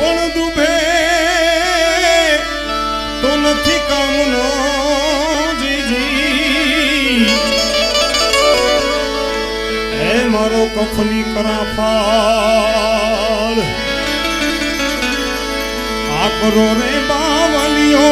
પણ દુભે તો નથી કામનો જીજી. હે મારો કફની કરાફાર આ રે રે બાવલીઓ